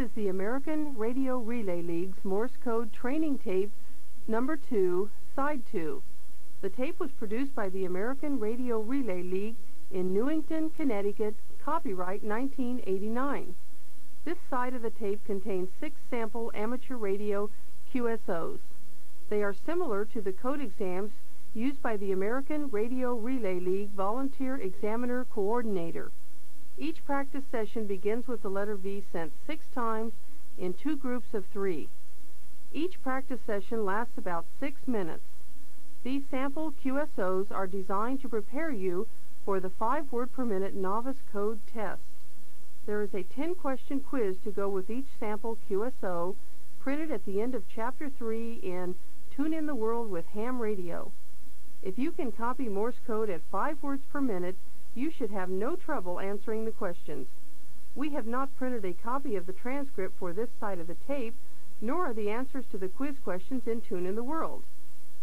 is the American Radio Relay League's Morse Code Training Tape Number 2, Side 2. The tape was produced by the American Radio Relay League in Newington, Connecticut, copyright 1989. This side of the tape contains six sample amateur radio QSOs. They are similar to the code exams used by the American Radio Relay League Volunteer Examiner Coordinator. Each practice session begins with the letter V sent six times in two groups of three. Each practice session lasts about six minutes. These sample QSOs are designed to prepare you for the 5 word per minute novice code test. There is a 10 question quiz to go with each sample QSO printed at the end of Chapter 3 in Tune in the World with Ham Radio. If you can copy Morse code at 5 words per minute, you should have no trouble answering the questions. We have not printed a copy of the transcript for this side of the tape, nor are the answers to the quiz questions in Tune in the World.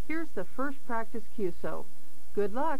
Here's the first practice QSO. Good luck!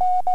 If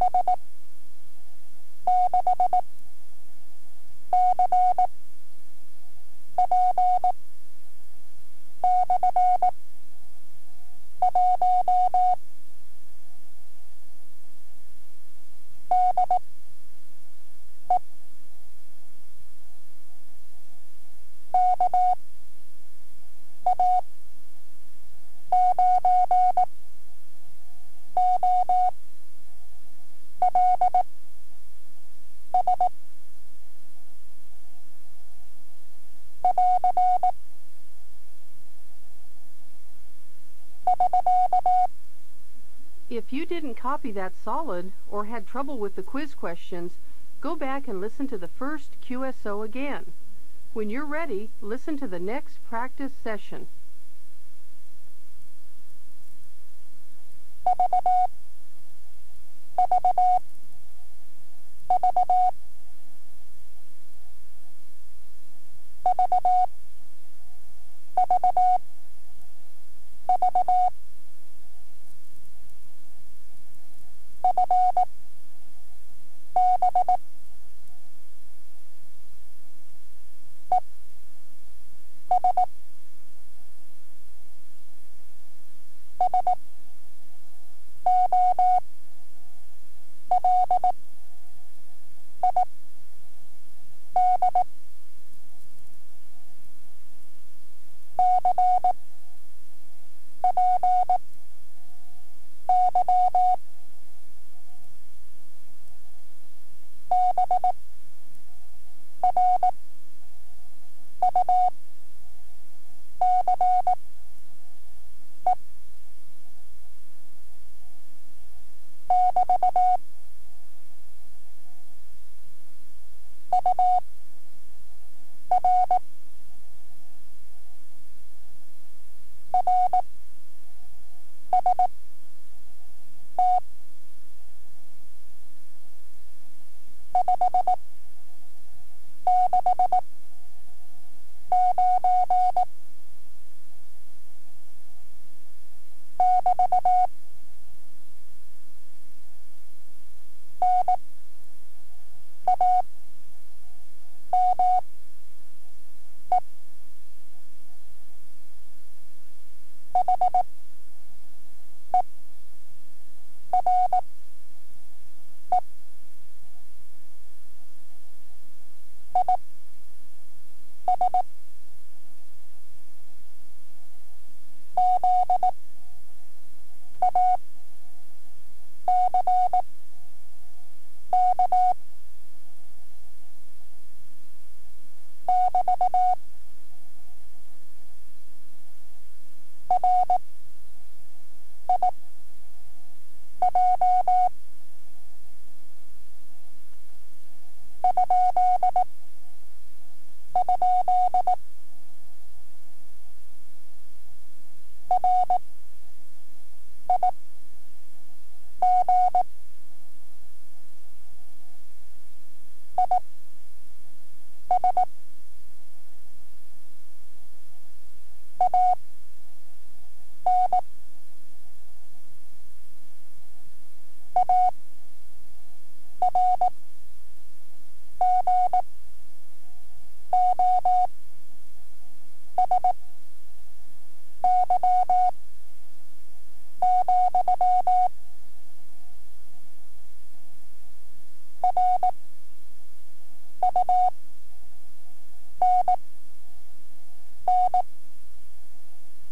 you didn't that solid or had trouble with the quiz questions, go back and listen to the first QSO again. When you're ready, listen to the next practice session.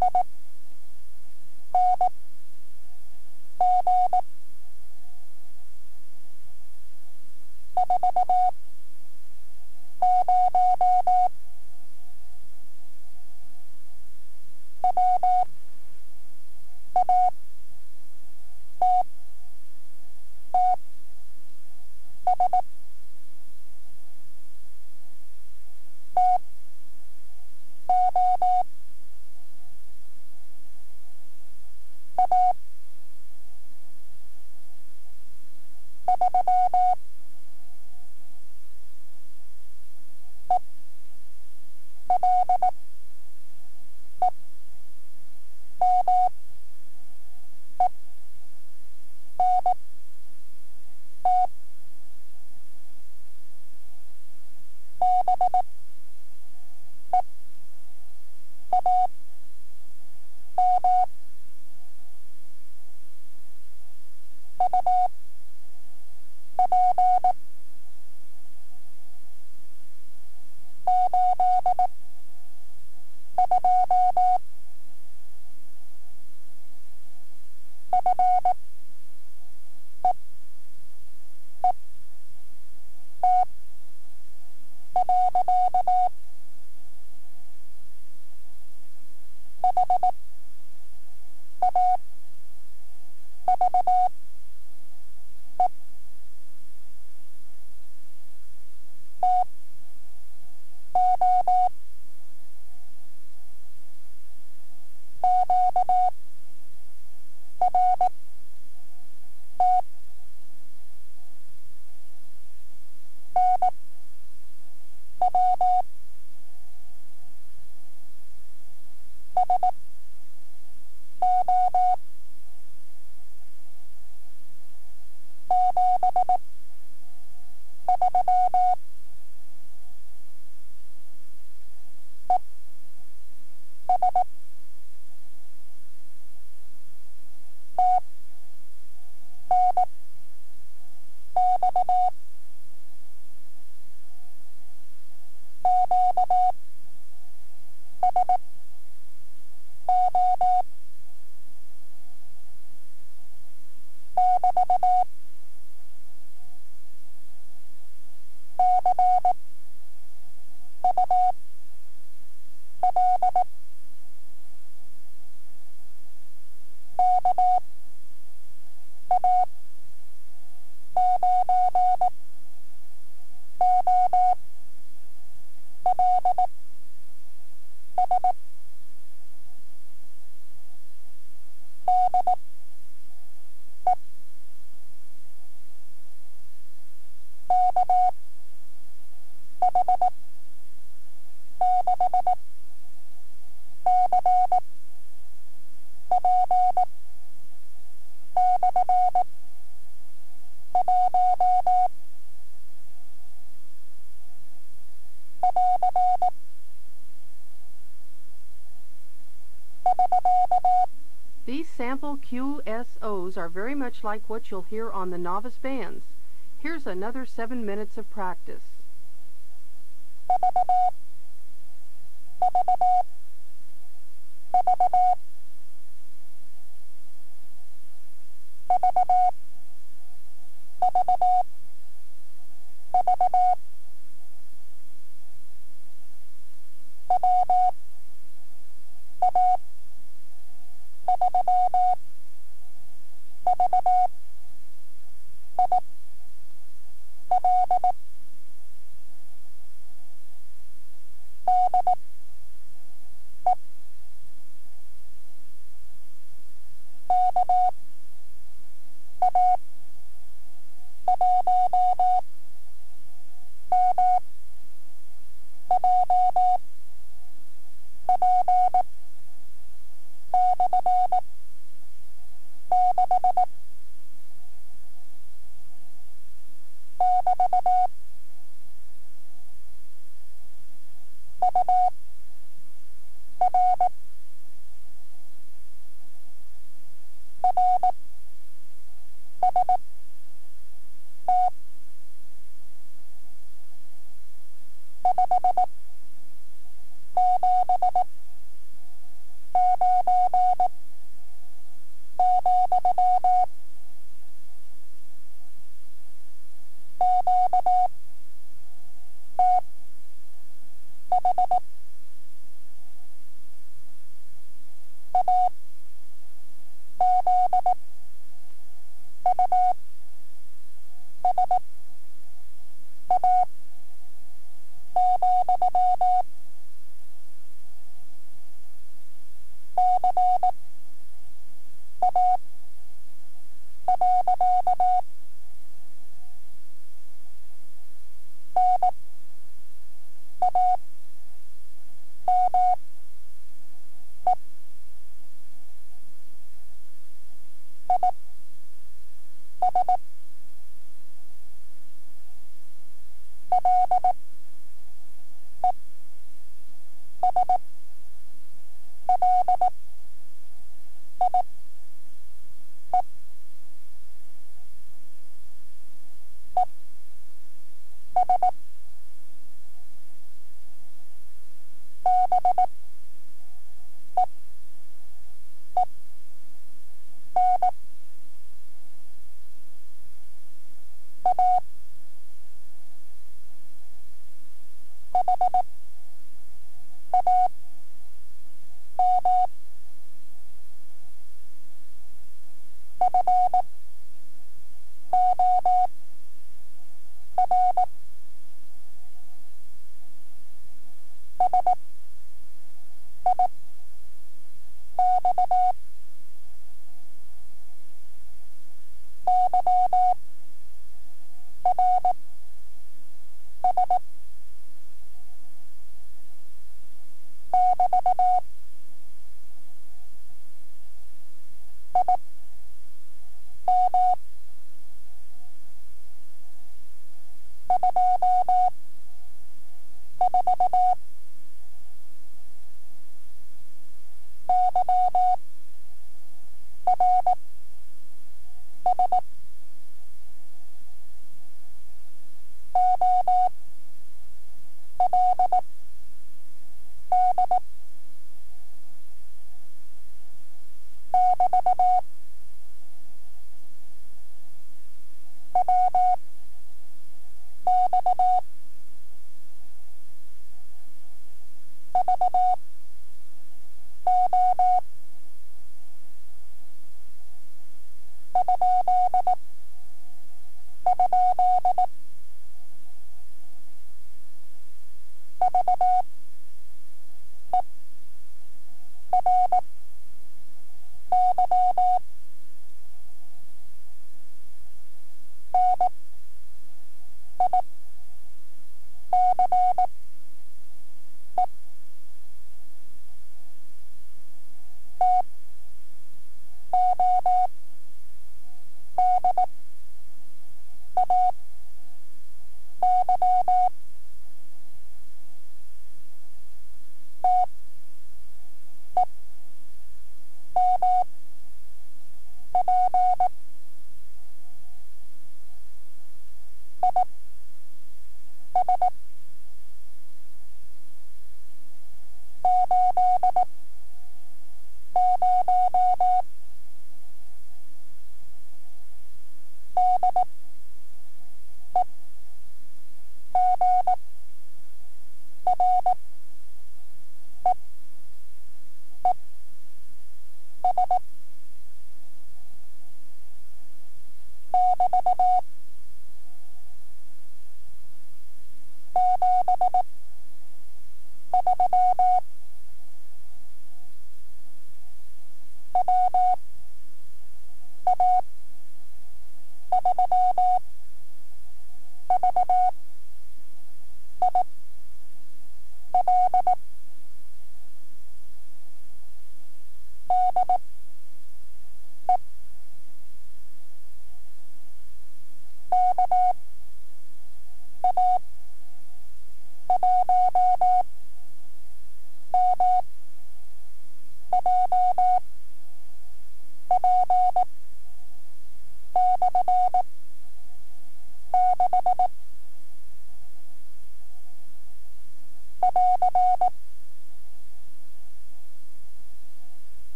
You Are very much like what you'll hear on the novice bands. Here's another seven minutes of practice.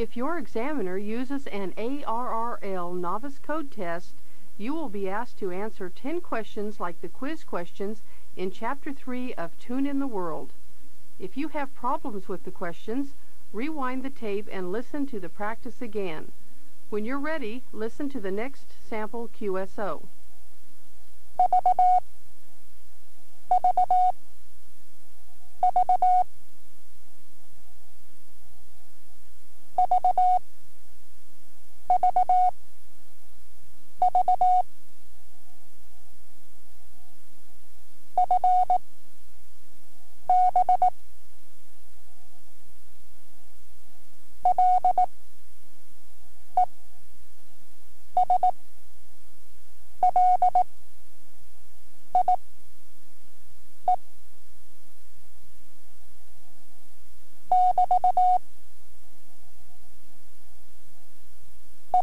If your examiner uses an ARRL novice code test, you will be asked to answer 10 questions like the quiz questions in Chapter 3 of Tune in the World. If you have problems with the questions, rewind the tape and listen to the practice again. When you're ready, listen to the next sample QSO. Thank you. you you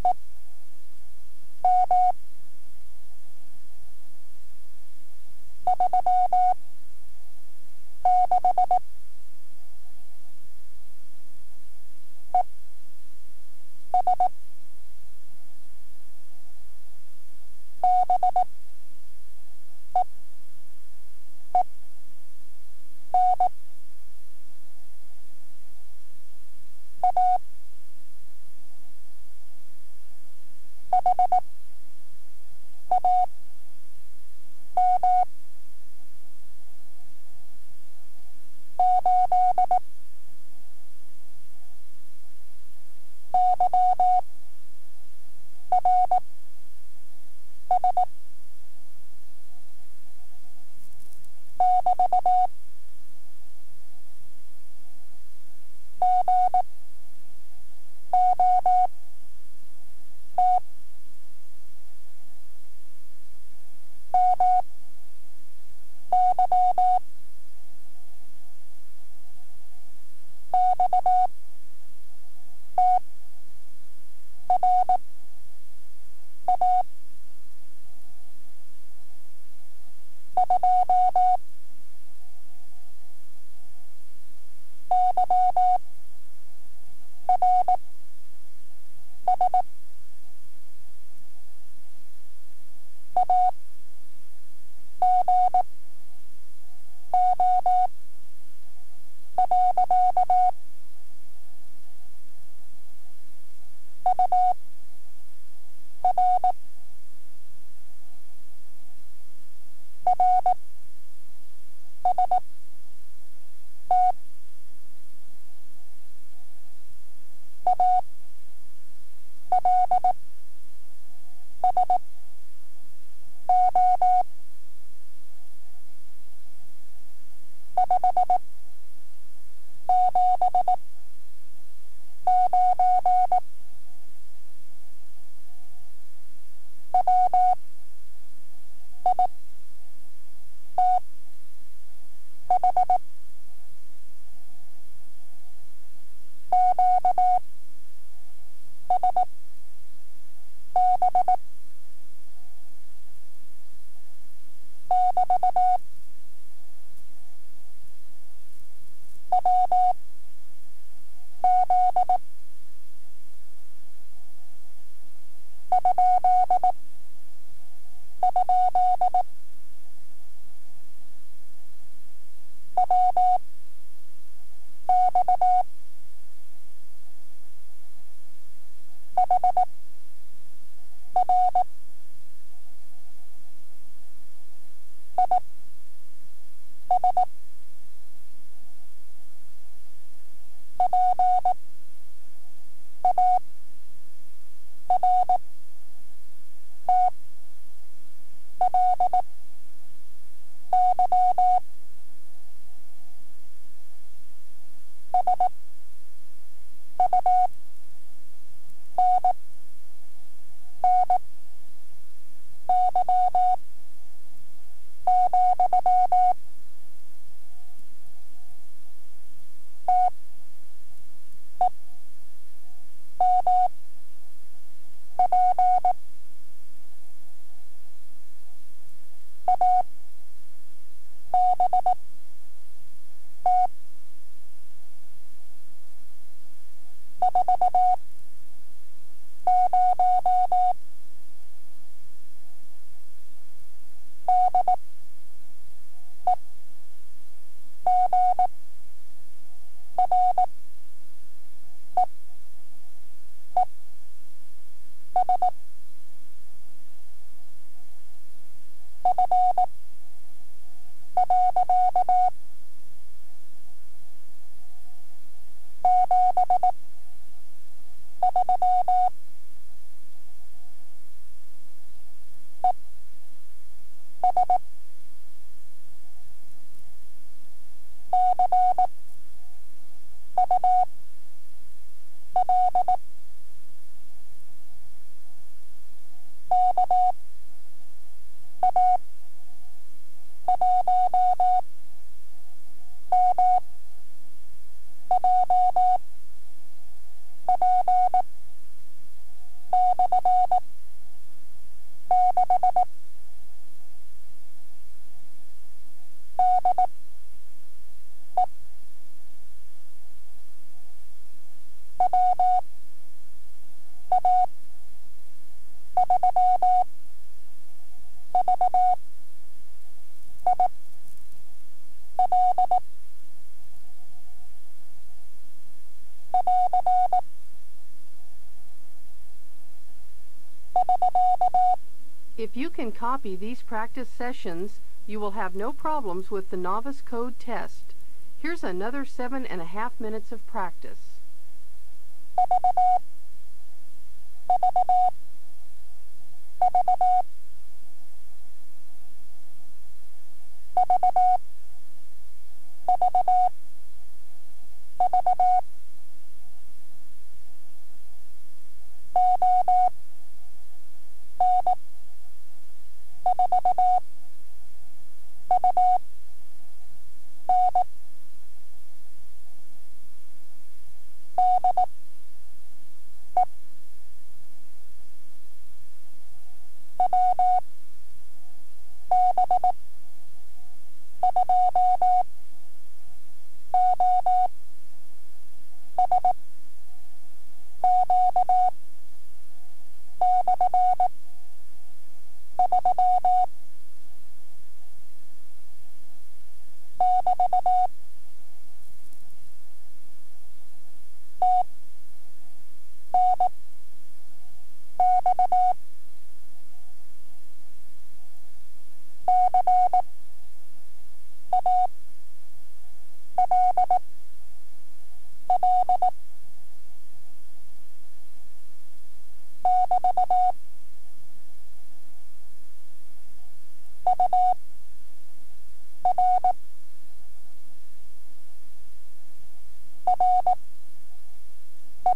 can copy these practice sessions, you will have no problems with the novice code test. Here's another seven and a half minutes of practice.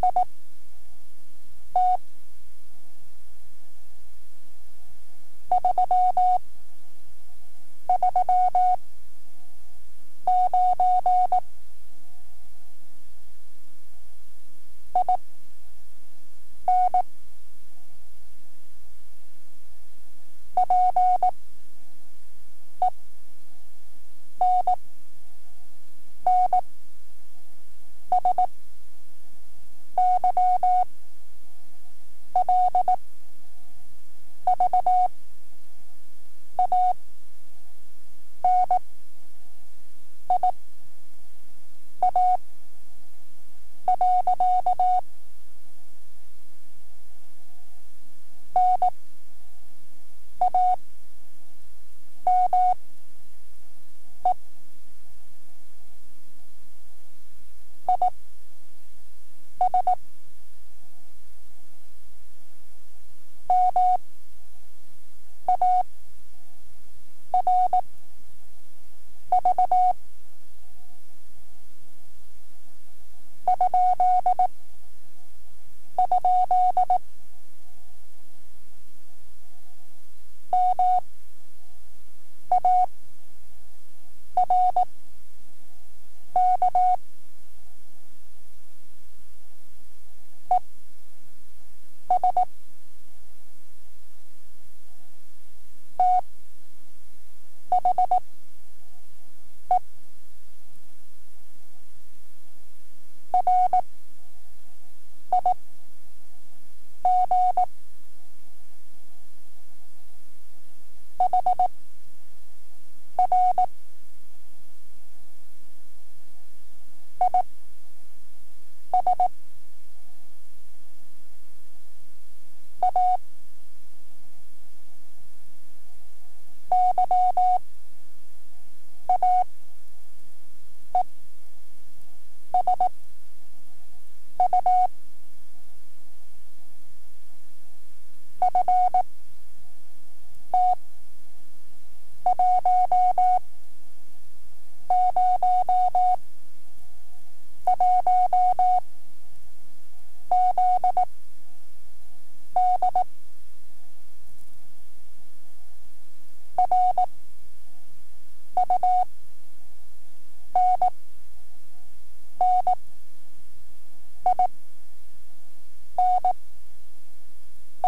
you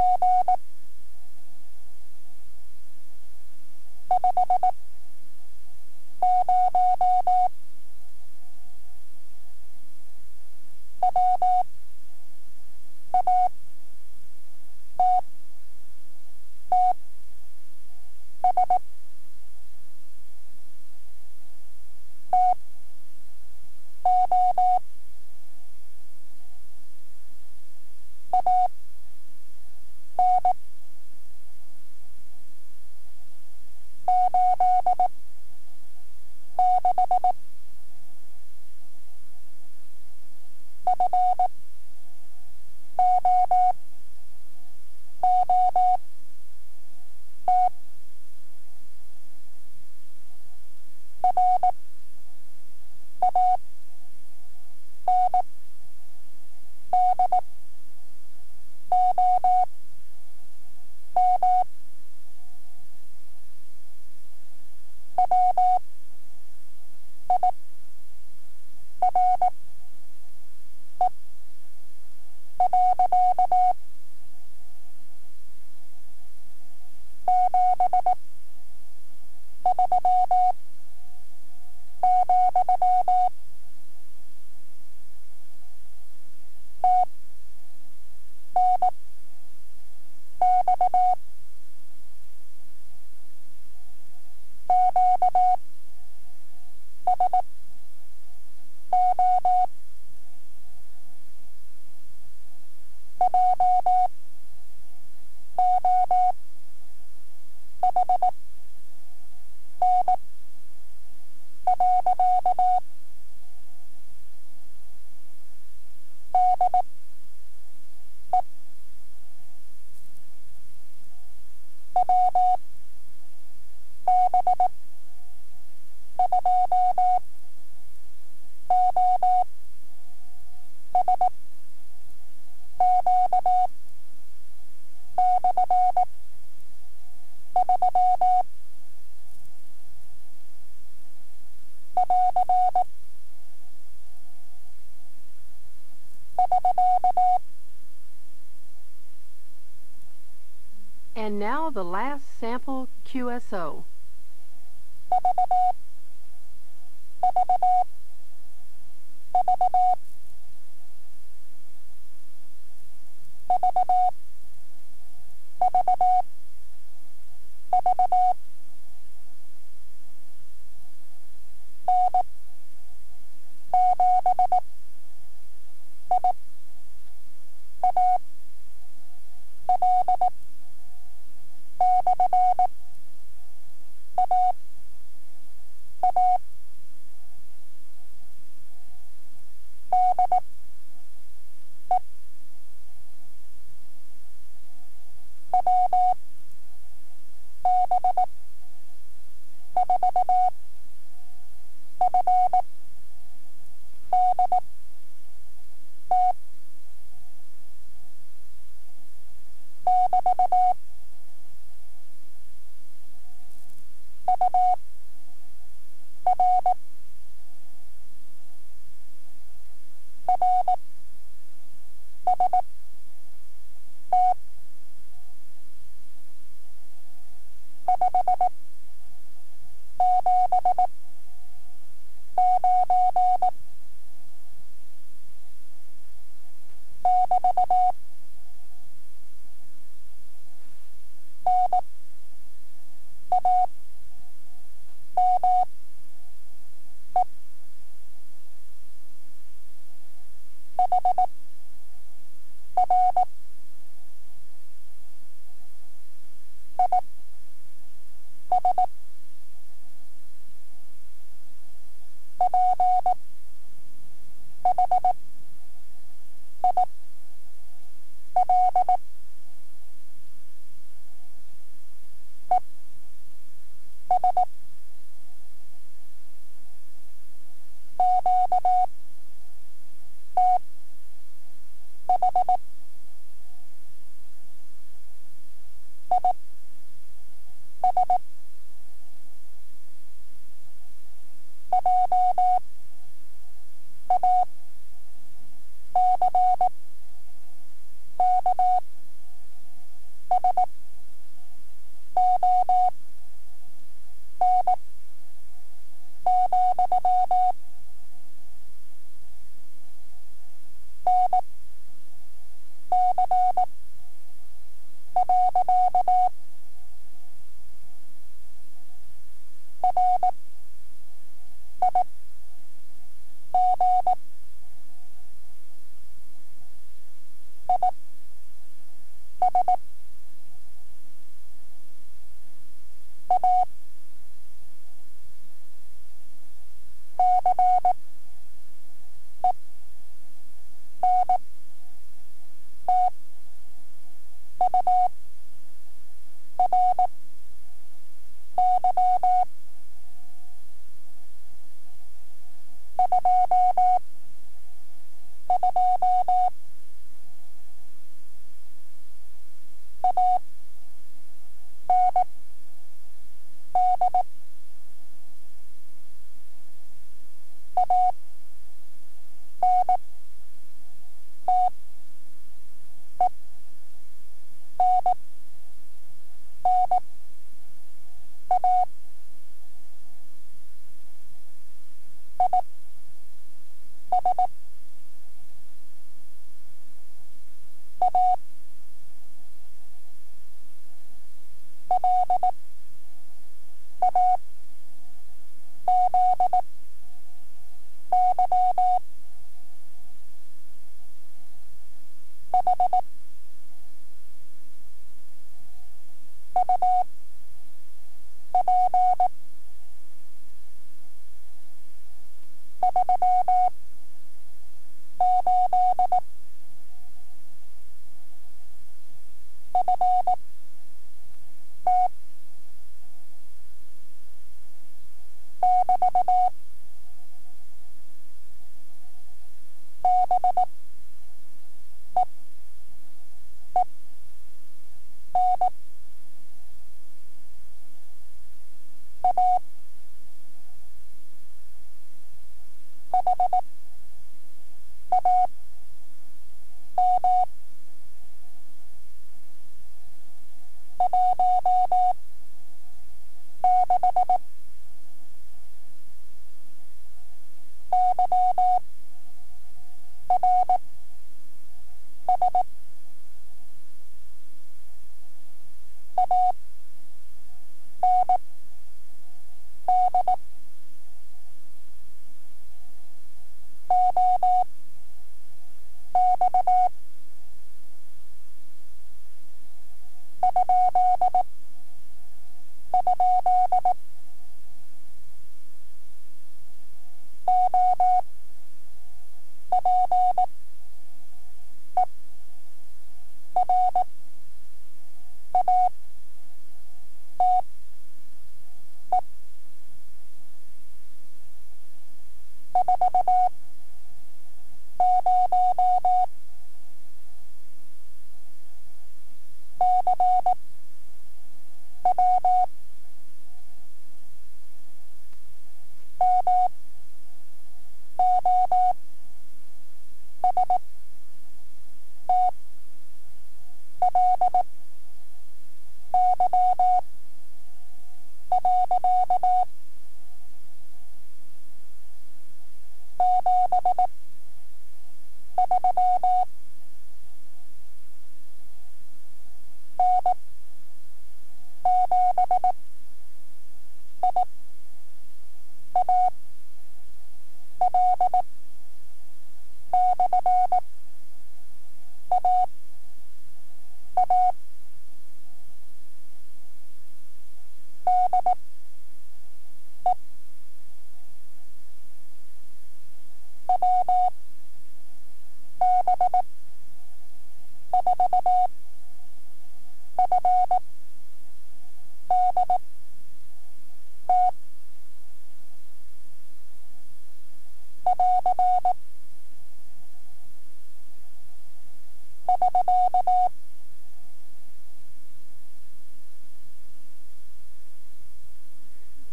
And Now the last sample QSO.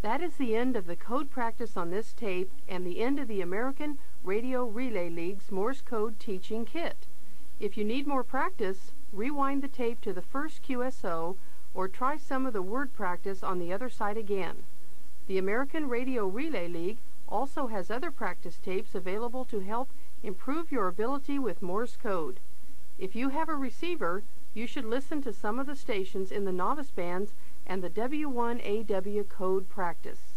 That is the end of the code practice on this tape and the end of the American Radio Relay League's Morse Code Teaching Kit. If you need more practice, rewind the tape to the first QSO or try some of the word practice on the other side again. The American Radio Relay League also has other practice tapes available to help improve your ability with Morse code. If you have a receiver, you should listen to some of the stations in the novice bands and the W1AW code practice.